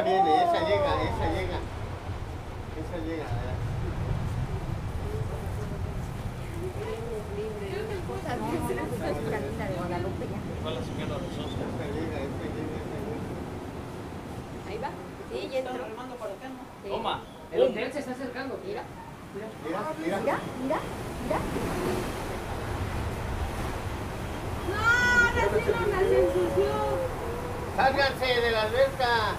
esa viene, esa llega, esa llega. Esa llega. Ahí va. Sí, ya entró. Toma. El hotel se está acercando, mira. Mira, mira, ah, mira, mira. No, recién no se ensució. Sálganse de la alberca.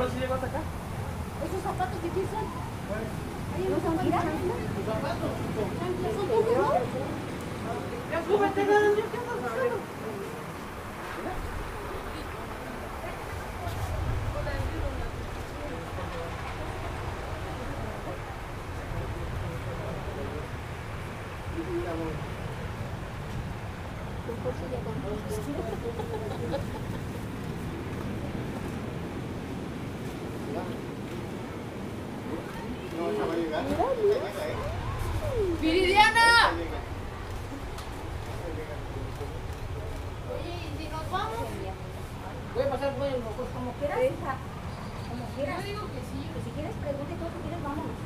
Ahora sí llegó hasta acá. ¿Esos zapatos de quién son? Ahí no son, mira. ¿Son tuyos, no? Ya súbete, ya, ¿qué andas haciendo? No, esa va a llegar. Ahí llega, ¿eh? ¡Viridiana! Oye, ¿y si nos vamos? Puede pasar, puede, pues, como quiera. Deja. Como quieras. Yo digo que sí. Pues si quieres, pregunte todo, si quieres, vámonos.